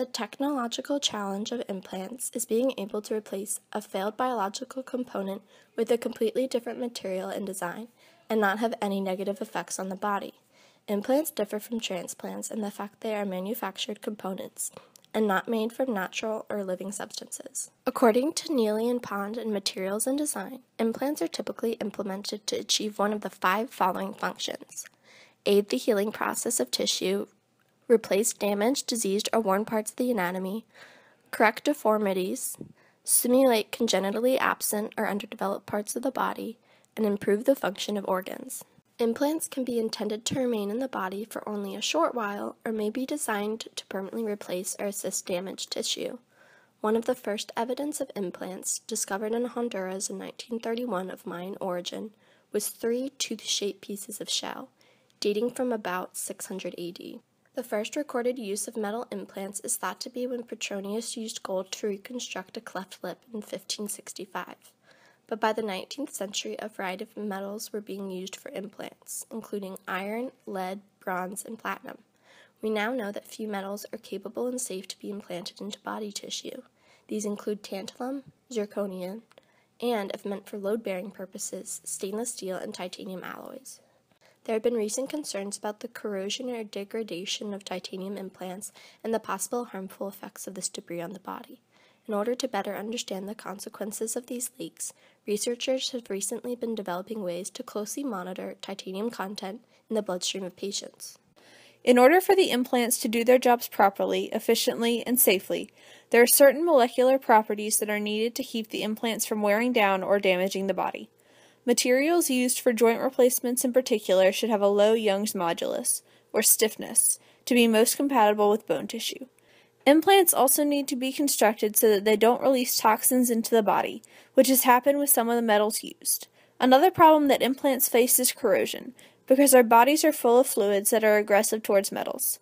The technological challenge of implants is being able to replace a failed biological component with a completely different material and design and not have any negative effects on the body. Implants differ from transplants in the fact they are manufactured components and not made from natural or living substances. According to Neely and Pond in Materials and Design, implants are typically implemented to achieve one of the five following functions aid the healing process of tissue, replace damaged, diseased, or worn parts of the anatomy, correct deformities, stimulate congenitally absent or underdeveloped parts of the body, and improve the function of organs. Implants can be intended to remain in the body for only a short while or may be designed to permanently replace or assist damaged tissue. One of the first evidence of implants, discovered in Honduras in 1931 of Mayan origin, was three tooth shaped pieces of shell, dating from about 600 AD. The first recorded use of metal implants is thought to be when Petronius used gold to reconstruct a cleft lip in 1565 but by the 19th century, a variety of metals were being used for implants, including iron, lead, bronze, and platinum. We now know that few metals are capable and safe to be implanted into body tissue. These include tantalum, zirconium, and, if meant for load bearing purposes, stainless steel and titanium alloys. There have been recent concerns about the corrosion or degradation of titanium implants and the possible harmful effects of this debris on the body. In order to better understand the consequences of these leaks, researchers have recently been developing ways to closely monitor titanium content in the bloodstream of patients. In order for the implants to do their jobs properly, efficiently, and safely, there are certain molecular properties that are needed to keep the implants from wearing down or damaging the body. Materials used for joint replacements in particular should have a low Young's modulus, or stiffness, to be most compatible with bone tissue. Implants also need to be constructed so that they don't release toxins into the body, which has happened with some of the metals used. Another problem that implants face is corrosion, because our bodies are full of fluids that are aggressive towards metals.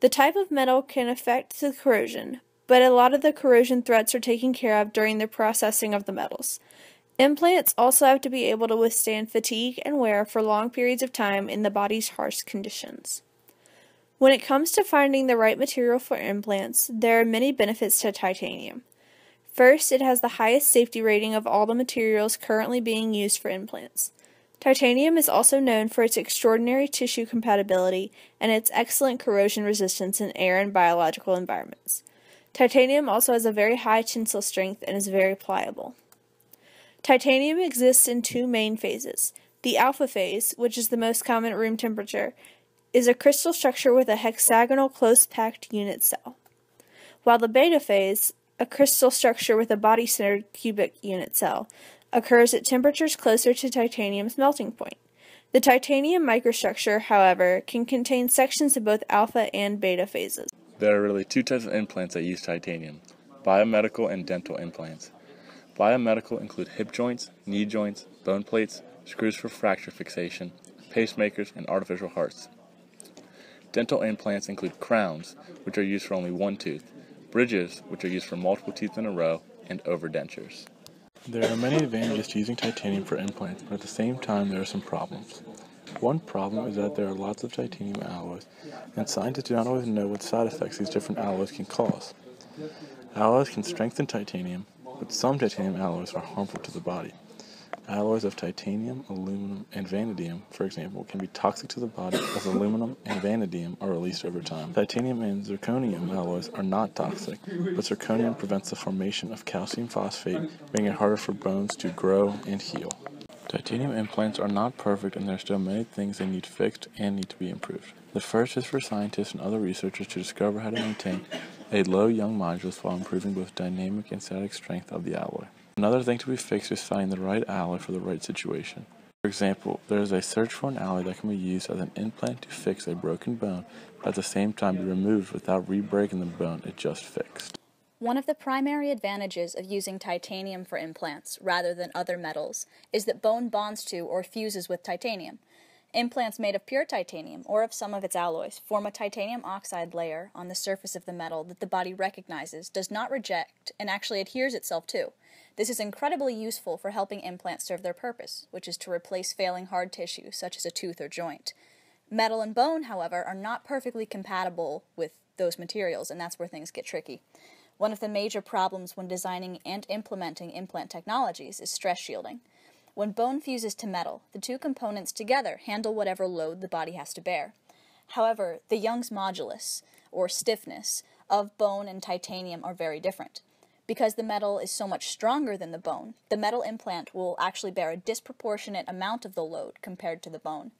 The type of metal can affect the corrosion, but a lot of the corrosion threats are taken care of during the processing of the metals. Implants also have to be able to withstand fatigue and wear for long periods of time in the body's harsh conditions. When it comes to finding the right material for implants, there are many benefits to titanium. First, it has the highest safety rating of all the materials currently being used for implants. Titanium is also known for its extraordinary tissue compatibility and its excellent corrosion resistance in air and biological environments. Titanium also has a very high tensile strength and is very pliable. Titanium exists in two main phases. The alpha phase, which is the most common at room temperature, is a crystal structure with a hexagonal close-packed unit cell, while the beta phase, a crystal structure with a body-centered cubic unit cell, occurs at temperatures closer to titanium's melting point. The titanium microstructure, however, can contain sections of both alpha and beta phases. There are really two types of implants that use titanium biomedical and dental implants. Biomedical include hip joints, knee joints, bone plates, screws for fracture fixation, pacemakers, and artificial hearts. Dental implants include crowns, which are used for only one tooth, bridges, which are used for multiple teeth in a row, and overdentures. There are many advantages to using titanium for implants, but at the same time there are some problems. One problem is that there are lots of titanium alloys, and scientists do not always know what side effects these different alloys can cause. Alloys can strengthen titanium, but some titanium alloys are harmful to the body. Alloys of titanium, aluminum, and vanadium, for example, can be toxic to the body as aluminum and vanadium are released over time. Titanium and zirconium alloys are not toxic, but zirconium prevents the formation of calcium phosphate, making it harder for bones to grow and heal. Titanium implants are not perfect and there are still many things they need fixed and need to be improved. The first is for scientists and other researchers to discover how to maintain a low Young modulus while improving both dynamic and static strength of the alloy. Another thing to be fixed is finding the right alloy for the right situation. For example, there is a search for an alloy that can be used as an implant to fix a broken bone, but at the same time be removed without re-breaking the bone it just fixed. One of the primary advantages of using titanium for implants rather than other metals is that bone bonds to or fuses with titanium. Implants made of pure titanium or of some of its alloys form a titanium oxide layer on the surface of the metal that the body recognizes, does not reject, and actually adheres itself to. This is incredibly useful for helping implants serve their purpose, which is to replace failing hard tissue, such as a tooth or joint. Metal and bone, however, are not perfectly compatible with those materials, and that's where things get tricky. One of the major problems when designing and implementing implant technologies is stress shielding. When bone fuses to metal, the two components together handle whatever load the body has to bear. However, the Young's modulus, or stiffness, of bone and titanium are very different. Because the metal is so much stronger than the bone, the metal implant will actually bear a disproportionate amount of the load compared to the bone.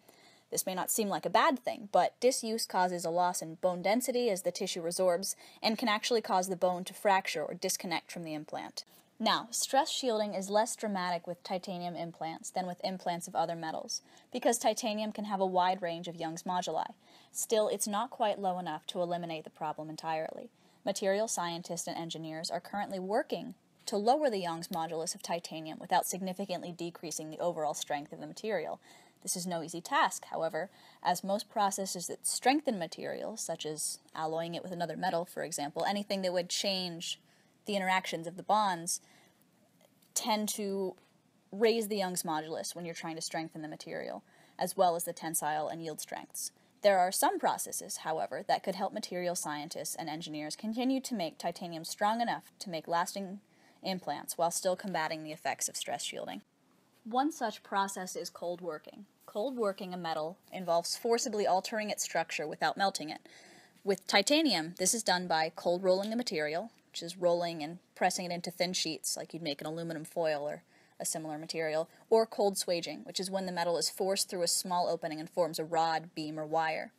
This may not seem like a bad thing, but disuse causes a loss in bone density as the tissue resorbs and can actually cause the bone to fracture or disconnect from the implant. Now, stress shielding is less dramatic with titanium implants than with implants of other metals, because titanium can have a wide range of Young's moduli. Still, it's not quite low enough to eliminate the problem entirely. Material scientists and engineers are currently working to lower the Young's modulus of titanium without significantly decreasing the overall strength of the material, this is no easy task, however, as most processes that strengthen materials, such as alloying it with another metal, for example, anything that would change the interactions of the bonds, tend to raise the Young's modulus when you're trying to strengthen the material, as well as the tensile and yield strengths. There are some processes, however, that could help material scientists and engineers continue to make titanium strong enough to make lasting implants while still combating the effects of stress shielding. One such process is cold working. Cold working a metal involves forcibly altering its structure without melting it. With titanium, this is done by cold rolling the material, which is rolling and pressing it into thin sheets like you'd make an aluminum foil or a similar material, or cold swaging, which is when the metal is forced through a small opening and forms a rod, beam, or wire.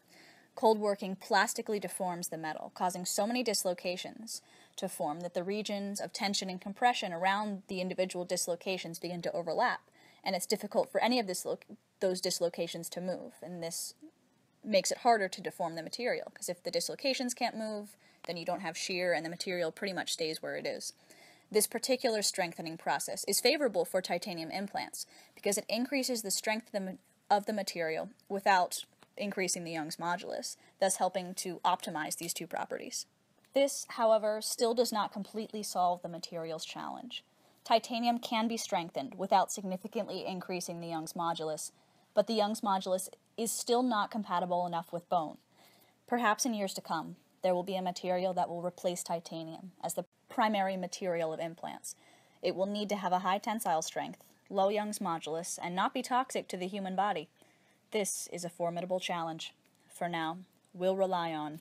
Cold working plastically deforms the metal, causing so many dislocations to form that the regions of tension and compression around the individual dislocations begin to overlap, and it's difficult for any of those dislocations to move. And this makes it harder to deform the material because if the dislocations can't move, then you don't have shear and the material pretty much stays where it is. This particular strengthening process is favorable for titanium implants because it increases the strength of the, material without increasing the Young's modulus, thus helping to optimize these two properties. This, however, still does not completely solve the material's challenge. Titanium can be strengthened without significantly increasing the Young's modulus, but the Young's modulus is still not compatible enough with bone. Perhaps in years to come, there will be a material that will replace titanium as the primary material of implants. It will need to have a high tensile strength, low Young's modulus, and not be toxic to the human body. This is a formidable challenge. For now, we'll rely on